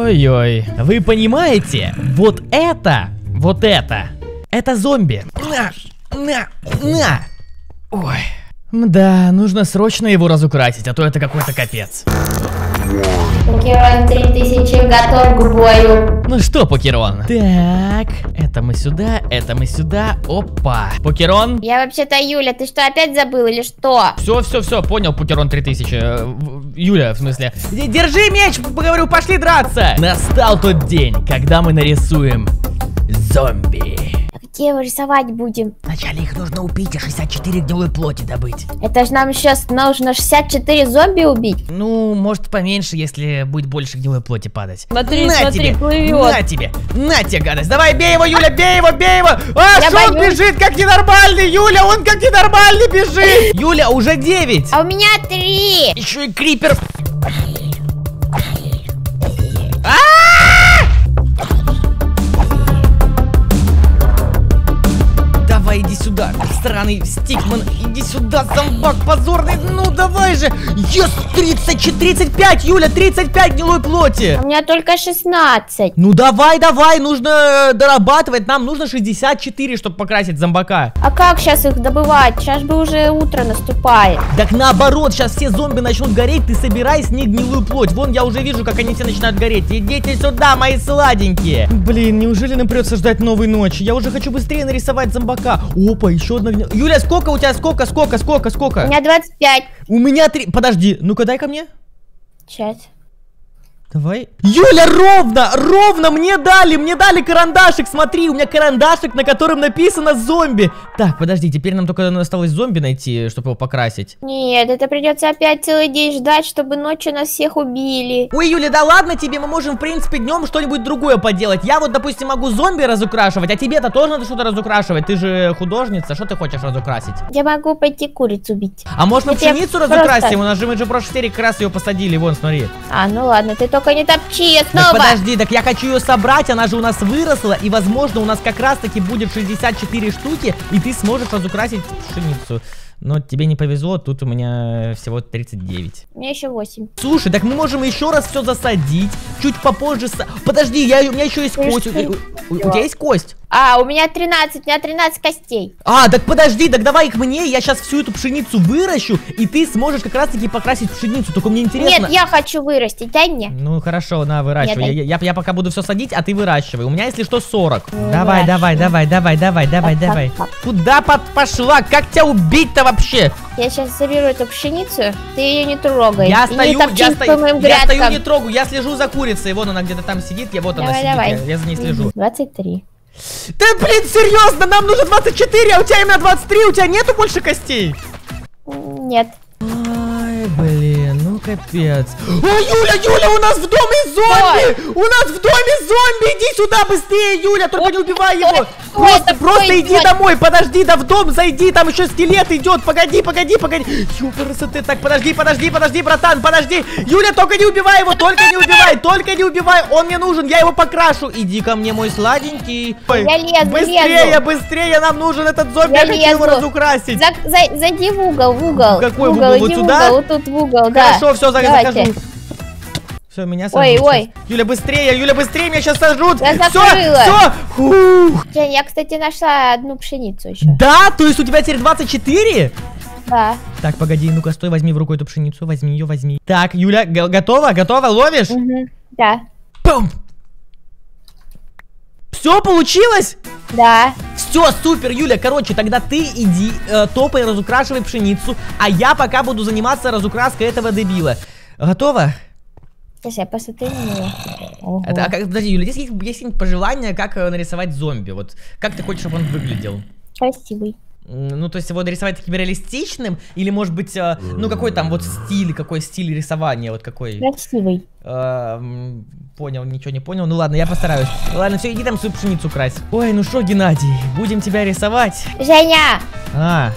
Ой-ой. Вы понимаете, вот это, вот это, это зомби. На, на, на. Ой. Да, нужно срочно его разукрасить, а то это какой-то капец. Покерон 3000 готов к бою. Ну что, Покерон? Так, это мы сюда, это мы сюда. Опа. Покерон. Я вообще-то Юля, ты что, опять забыл или что? Все, все, все, понял, Покерон 3000. Э, Юля, в смысле. Держи меч, говорю, пошли драться. Настал тот день, когда мы нарисуем зомби. Где его рисовать будем? Вначале их нужно убить, а 64 гнилой плоти добыть. Это же нам сейчас нужно 64 зомби убить. Ну, может поменьше, если будет больше гнилой плоти падать. Смотри, на смотри, тебе, плывет. На тебе, на тебе, гадость. Давай, бей его, Юля, бей его, бей его. А, Я что он боюсь. бежит, как ненормальный, Юля, он как ненормальный бежит. Юля, уже 9. А у меня 3. Еще и крипер. Давай, странный стикман, иди сюда, зомбак позорный, ну давай же, ес, 30, 35, Юля, 35 гнилой плоти. У меня только 16. Ну давай, давай, нужно э, дорабатывать, нам нужно 64, чтобы покрасить зомбака. А как сейчас их добывать? Сейчас бы уже утро наступает. Так наоборот, сейчас все зомби начнут гореть, ты собирай с них гнилую плоть. Вон, я уже вижу, как они все начинают гореть. Идите сюда, мои сладенькие. Блин, неужели нам придется ждать новой ночи? Я уже хочу быстрее нарисовать зомбака. Опа, еще одна гни- Юля, сколько у тебя? Сколько, сколько, сколько, У сколько? меня 25. У меня три... Подожди, ну-ка дай ко мне. Сейчас. Давай. Юля, ровно, ровно мне дали, мне дали карандашик, смотри, у меня карандашик, на котором написано зомби. Так, подожди, теперь нам только осталось зомби найти, чтобы его покрасить. Нет, это придется опять целый день ждать, чтобы ночью нас всех убили. Ой, Юля, да ладно тебе, мы можем, в принципе, днем что-нибудь другое поделать. Я вот, допустим, могу зомби разукрашивать, а тебе-то тоже надо что-то разукрашивать. Ты же художница, что ты хочешь разукрасить? Я могу пойти курицу убить. А мы Это пшеницу просто- разукрасим? У нас же мы же в прошлой серии как раз ее посадили, вон, смотри. А, ну ладно, ты только не топчи Так снова. подожди, так я хочу ее собрать, она же у нас выросла, и возможно у нас как раз таки будет 64 штуки, и ты сможешь разукрасить пшеницу. Но тебе не повезло, тут у меня всего 39. У меня еще 8. Слушай, так мы можем еще раз все засадить, чуть попозже... са- Подожди, я, у меня еще есть кость. У, у- у тебя есть кость? А, у меня 13, у меня 13 костей. А, так подожди, так давай их мне, я сейчас всю эту пшеницу выращу, и ты сможешь как раз таки покрасить пшеницу. Только мне интересно... Нет, я хочу вырастить, дай мне. Ну хорошо, на, выращивай. Нет, Я, я, я пока буду все садить, а ты выращивай. У меня, если что, 40. Ну, давай, давай, выращивай. давай, давай, давай, давай, Так, давай. так, Куда под пошла? Как тебя убить-то вообще? Я сейчас заберу эту пшеницу, ты ее не трогай. Я И не стою, топчи я, стою, я стою, не трогаю, я слежу за курицей. Вон она где-то там сидит, я вот она Давай, сидит, давай. Я, я за ней слежу. 23. Да блин, серьезно, нам нужно 24, а у тебя именно 23, у тебя нету больше костей? Нет. Ай, блин, ну капец. О, Юля, Юля, у нас в доме зомби! У нас в доме зомби! Иди сюда быстрее, Юля, только не убивай его! Кто Просто, просто иди идет? домой, подожди, да в дом зайди, там еще скелет идет, погоди, погоди, погоди. Ёпрст, ты так, подожди, подожди, подожди, братан, подожди. Юля, только не убивай его, только не убивай, только не убивай, он мне нужен, я его покрашу. Иди ко мне, мой сладенький. Ой, Я лезу, Быстрее, лезу. быстрее, нам нужен этот зомби, я, Я хочу его лезу. разукрасить. За- за- зайди в угол, в угол. В какой В угол? Вот иди в сюда? угол, вот тут в угол, да. Все, Давайте. захожу. Все, меня Ой, сожрут ой. щас. Юля, быстрее, Юля, быстрее, меня сейчас сожрут. Я Все, все. Фух. Жень, я, кстати, нашла одну пшеницу еще. Да, то есть у тебя теперь 24? Да. Так, погоди, ну-ка, стой, возьми в руку эту пшеницу, возьми ее, возьми. Так, Юля, готова? Готова? Ловишь? Мгм. Да. Пум! Все получилось? Да. Все, супер, Юля, короче, тогда ты иди, э, топай, разукрашивай пшеницу, а я пока буду заниматься разукраской этого дебила. Готова? Сейчас я посмотрю на него. Ого. Это, а как, подожди, Юля, есть какие-нибудь пожелания, как э, нарисовать зомби? Вот как ты хочешь, чтобы он выглядел? Красивый. Ну, то есть его нарисовать таким реалистичным, или может быть, э, ну какой там вот стиль, какой стиль рисования, вот какой? Красивый. Э, понял, ничего не понял. Ну ладно, я постараюсь. Ладно, все, иди там свою пшеницу красть. Ой, ну что, Геннадий, будем тебя рисовать. Женя, А,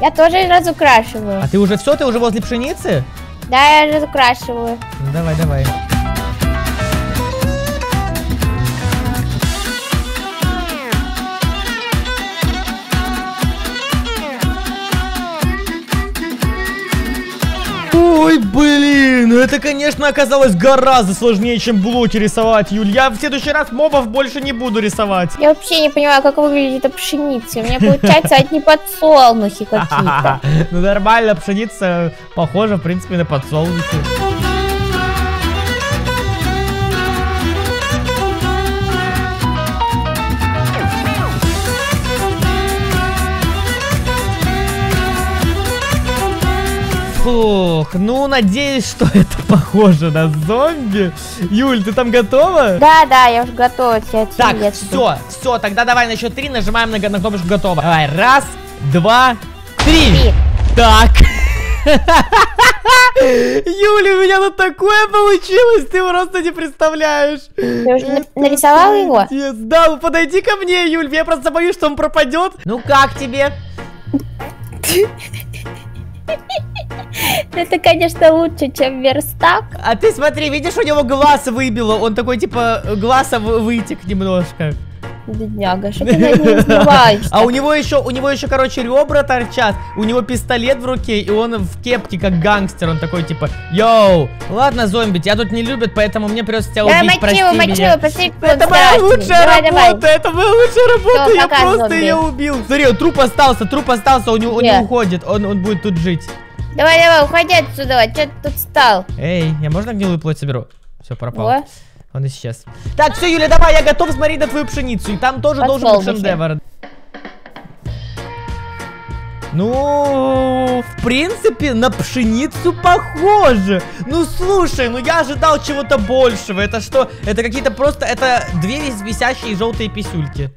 я тоже разукрашиваю. а ты уже все, ты уже возле пшеницы? Да, я разукрашиваю. Ну давай, давай. Конечно, оказалось гораздо сложнее, чем блоки рисовать, Юль. Я в следующий раз мобов больше не буду рисовать. Я вообще не понимаю, как выглядит эта пшеница. У меня получается одни подсолнухи какие-то. Ну нормально, пшеница похожа, в принципе, на подсолнухи. Фух, ну надеюсь, что это похоже на зомби. Юль, ты там готова? Да, да, я уже готова. Я Так, все, все, тогда давай на счет три нажимаем на, на кнопочку готово. Давай, раз, два, три. Три. Так. Юля, у меня тут такое получилось, ты просто не представляешь. Ты уже на- нарисовала его? Да, ну подойди ко мне, Юль, я просто боюсь, что он пропадет. Ну как тебе? Это, конечно, лучше, чем верстак. А ты смотри, видишь, у него глаз выбило, он такой, типа, глаза вы- вытек немножко. Бедняга, что ты над ним издеваешься? А у него еще, у него еще, короче, ребра торчат, у него пистолет в руке, и он в кепке, как гангстер, он такой, типа, йоу, ладно, зомби, тебя тут не любят, поэтому мне придется тебя убить, прости мочи его, мочи меня. он Это моя лучшая Давай, давай. работа, это моя лучшая работа, я просто зомби. ее убил. Смотри, труп остался, труп остался, он, не- он не Где? уходит, он, он будет тут жить. Давай, давай, уходи отсюда, что ты тут стал? Эй, я можно гнилую плоть соберу? Все, пропал. Во. Он исчез. Так, все, Юля, давай, я готов смотреть на твою пшеницу. И там тоже должен быть шедевр. Ну, в принципе, на пшеницу похоже. Ну, слушай, ну я ожидал чего-то большего. Это что? Это какие-то просто... Это две вис- висящие желтые писюльки.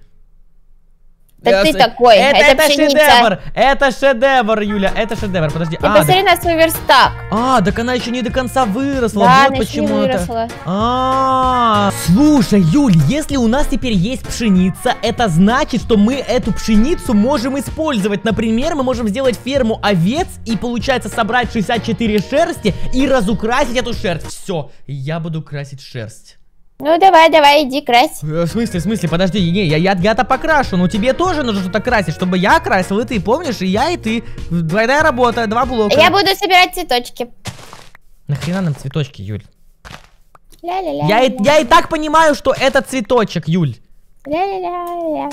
Так Э, ты такой, это, это это шедевр, это шедевр, Юля, это шедевр, подожди. Ты А, посмотри на свой верстак. а, так она еще не до конца выросла, Да, вот ещё не почему это. выросла. А, слушай, Юль, если у нас теперь есть пшеница, это значит, что мы эту пшеницу можем использовать. Например, мы можем сделать ферму овец и, получается, собрать 64 шерсти и разукрасить эту шерсть. Все, я буду красить шерсть. Ну давай, давай, иди крась. Э, В смысле, в смысле, подожди, не, я, я, я-то покрашу, но тебе тоже нужно что-то красить, чтобы я красил, и ты, помнишь, и я, и ты. Двойная работа, два блока. Я буду собирать цветочки. Нахрена нам цветочки, Юль? Ля-ля-ля. Я и, я и так понимаю, что это цветочек, Юль. Ля-ля-ля-ля.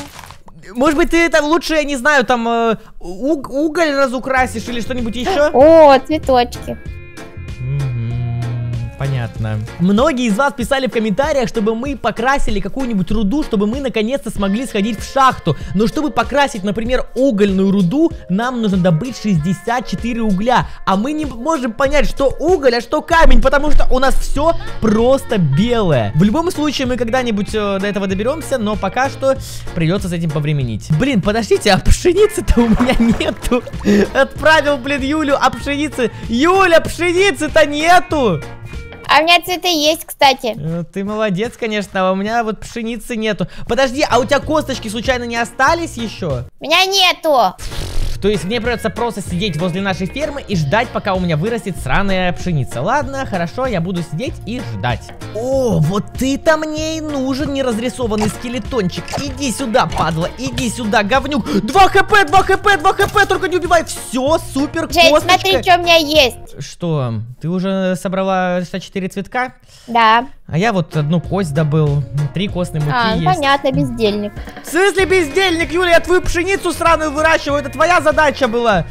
Может быть, ты там лучше, я не знаю, там э, уг- уголь разукрасишь или что-нибудь еще? О, цветочки. Понятно. Многие из вас писали в комментариях, чтобы мы покрасили какую-нибудь руду, чтобы мы наконец-то смогли сходить в шахту. Но чтобы покрасить, например, угольную руду, нам нужно добыть 64 угля. А мы не можем понять, что уголь, а что камень, потому что у нас все просто белое. В любом случае, мы когда-нибудь э, до этого доберемся, но пока что придется с этим повременить. Блин, подождите, а пшеницы-то у меня нету. Отправил, блин, Юлю, а пшеницы... Юля, пшеницы-то нету! А у меня цветы есть, кстати. Э, Ты молодец, конечно, а у меня вот пшеницы нету. Подожди, а у тебя косточки случайно не остались еще? Меня нету. То есть мне придется просто сидеть возле нашей фермы и ждать, пока у меня вырастет сраная пшеница. Ладно, хорошо, я буду сидеть и ждать. О, вот ты-то мне и нужен неразрисованный скелетончик. Иди сюда, падла, иди сюда, говнюк. 2 хп, 2 хп, 2 хп, только не убивай. Все, супер, Жень, косточка. смотри, что у меня есть. Что, ты уже собрала 64 цветка? Да. А я вот одну кость добыл, три костные муки А, ну есть. понятно, бездельник. В смысле бездельник, Юля, я твою пшеницу сраную выращиваю, это твоя задача была.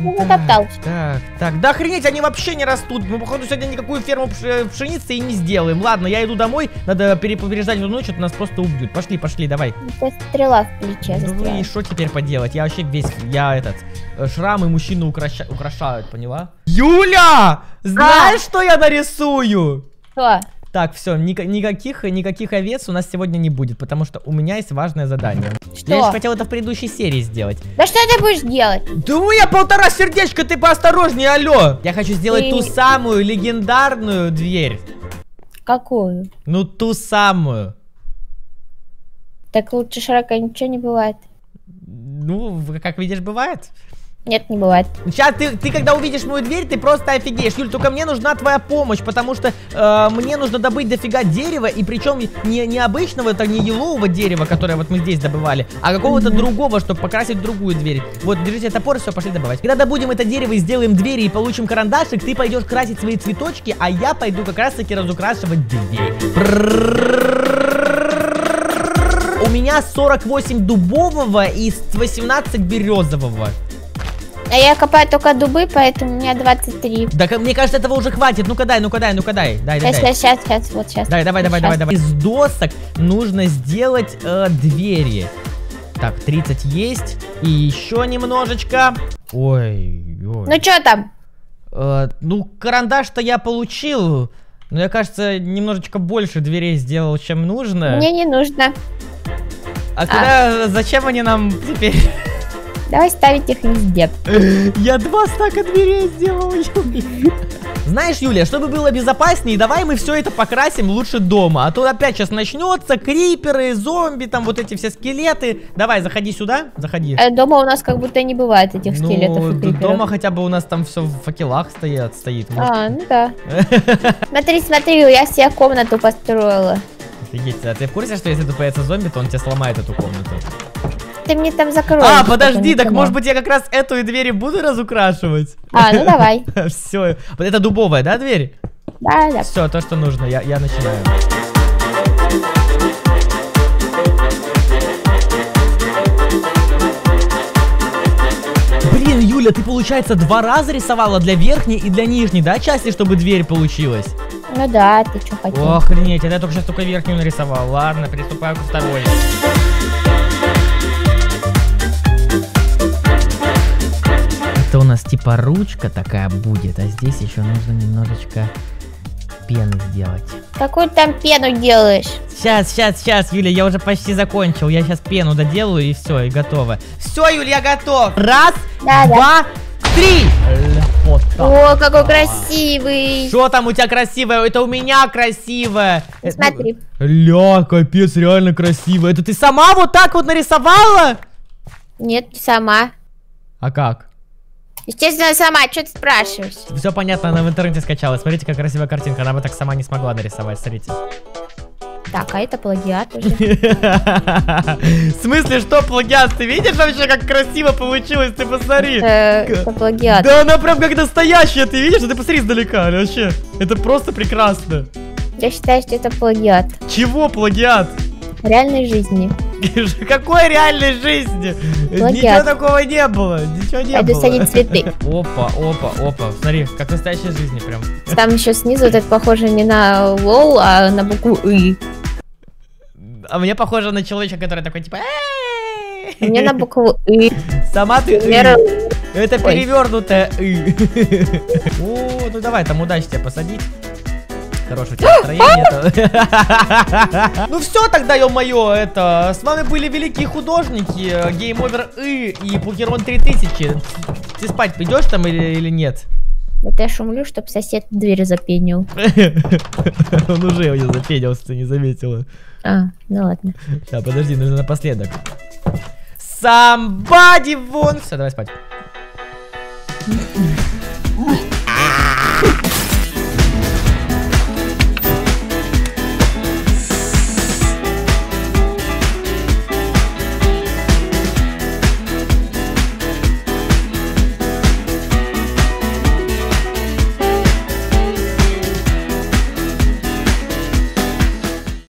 Ну, Так, натоптался. Так, так, да охренеть, они вообще не растут. Мы, походу, сегодня никакую ферму пш- пшеницы и не сделаем. Ладно, я иду домой, надо переповреждать эту ночь, а то нас просто убьют. Пошли, пошли, давай. Это стрела в плече Ну застряла. и что теперь поделать? Я вообще весь, я этот, э, шрамы мужчину украща- украшают, поняла? Юля! Знаешь, что я нарисую? Что? Так, все, никаких, никаких овец у нас сегодня не будет, потому что у меня есть важное задание. Что? Я же хотел это в предыдущей серии сделать. Да что ты будешь делать? Да у меня полтора сердечка, ты поосторожнее, алло! Я хочу сделать Ты- ту самую легендарную дверь. Какую? Ну, ту самую. Так лучше широко ничего не бывает. Ну, как видишь, бывает. Нет, не бывает. Сейчас ты, ты когда увидишь мою дверь, ты просто офигеешь. Юль, только мне нужна твоя помощь, потому что э, мне нужно добыть дофига дерева, и причем не, не обычного, это не елового дерева, которое вот мы здесь добывали, а какого-то другого, чтобы покрасить другую дверь. Вот, держите топор, все, пошли добывать. Когда добудем это дерево и сделаем двери и получим карандашик, ты пойдешь красить свои цветочки, а я пойду как раз таки разукрашивать дверь. У меня 48 дубового и 18 березового. А я копаю только дубы, поэтому у меня 23. Да, мне кажется, этого уже хватит. Ну-ка дай, ну-ка дай, ну-ка дай. Дай, дай, Сейчас, дай. сейчас, сейчас, сейчас, вот сейчас. Давай, давай, давай, давай, давай. Из досок нужно сделать э, двери. Так, 30 есть. И еще немножечко. Ой, ой. Ну что там? Э, ну, карандаш-то я получил. Но я, кажется, немножечко больше дверей сделал, чем нужно. Мне не нужно. А тогда зачем они нам теперь? Давай ставить их везде. Я два стака дверей сделал, Юля. Знаешь, Юля, чтобы было безопаснее, давай мы все это покрасим лучше дома. А то опять сейчас начнется криперы, зомби, там вот эти все скелеты. Давай, заходи сюда, заходи. Э, Дома у нас как будто не бывает этих скелетов ну, и д- криперов. дома хотя бы у нас там все в факелах стоят, стоит. Может, А, ну да. Смотри, смотри, я себе комнату построила. офигеть. А ты в курсе, что если тут появится зомби, то он тебе сломает эту комнату? Ты мне там закроешь. а, подожди, так может быть я как раз эту и двери буду разукрашивать? А, ну давай. Все. Это дубовая, да, дверь? Да, да. Все, то, что нужно, я, я начинаю. Блин, Юля, ты, получается, два раза рисовала для верхней и для нижней, да, части, чтобы дверь получилась? Ну да, ты что хотел? Охренеть, это я только сейчас только верхнюю нарисовал. Ладно, приступаю к второй. Типа ручка такая будет, а здесь еще нужно немножечко пены сделать. Какую там пену делаешь? Сейчас, сейчас, сейчас, Юля, я уже почти закончил. Я сейчас пену доделаю и все, и готово. Все, Юля, я готов. Раз, Да, да. два, три. Вот так. О, какой красивый. Что там у тебя красивое? Это у меня красивое. Э, Смотри. Ля, капец, реально красиво. Это ты сама вот так вот нарисовала? Нет, сама. А как? Естественно, сама. Что ты спрашиваешь? Все понятно, она в интернете скачала. Смотрите, как красивая картинка. Она бы так сама не смогла нарисовать, смотрите. Так, а это плагиат уже. В смысле, что плагиат? Ты видишь вообще, как красиво получилось? Ты посмотри. Это, плагиат. Да она прям как настоящая, ты видишь? Ты посмотри издалека, вообще. Это просто прекрасно. Я считаю, что это плагиат. Чего плагиат? В реальной жизни. Какой реальной жизни? Ничего такого не было, ничего не было. садить цветы. Опа, опа, опа. Смотри, как в настоящей жизни прям. Там еще снизу вот это похоже не на лол, а на букву И. А мне похоже на человечка, который такой типа... Мне на букву И. Сама ты... Это перевернутая «ы». О, ну давай, там удачи тебя посадить. Хорошее у тебя настроение. Ну все тогда, ё-моё, это... С вами были великие художники, э, Game Over И и Покерон 3000. Ты спать пойдешь там или, или нет? Это я шумлю, чтобы сосед дверь запенил. Он уже ее запенился, ты не заметила. А, ну ладно. Да, подожди, нужно напоследок. Somebody wants... Все, давай спать.